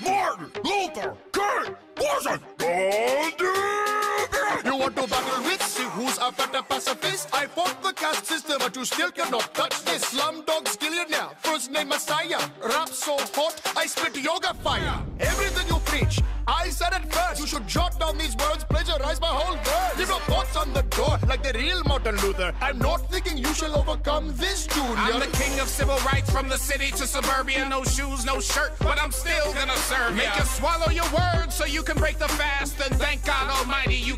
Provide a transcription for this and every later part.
Martin Luther born You want to battle with? See who's a better pacifist? I fought the caste system, but you still cannot touch this. Slumdog Skillionaire, first name Messiah. Rap so hot, I spit yoga fire. Everything preach, I said it first. You should jot down these words, plagiarize my whole verse. Leave your thoughts on the door, like the real Martin Luther. I'm not thinking you shall overcome this, Junior. I'm the king of civil rights from the city to suburbia. No shoes, no shirt, but I'm still gonna serve ya. Make you swallow your words so you can break the fast. And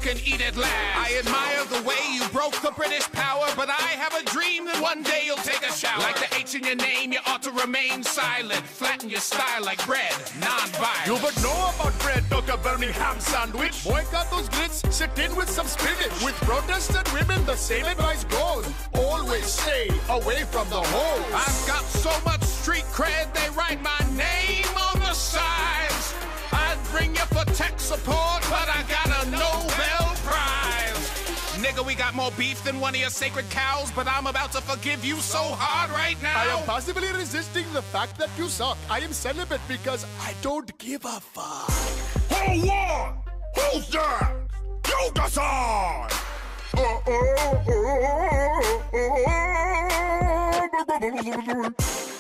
can eat at last. I admire the way you broke the British power, but I have a dream that one day you'll take a shower. Like the H in your name, you ought to remain silent. Flatten your style like bread, non-violent. You would know about bread, Dr. Birmingham sandwich. Boycott those grits, sit in with some spinach. With Protestant women, the same advice goes. Always stay away from the holes. I've got so much street cred, they write my name on the sides. I'd bring you for tech support, but I Nigga, we got more beef than one of your sacred cows, but I'm about to forgive you so hard right now. I am possibly resisting the fact that you suck. I am celibate because I don't give a fuck. Hold on! Who's that? You decide! Uh, uh, uh, uh, uh, uh,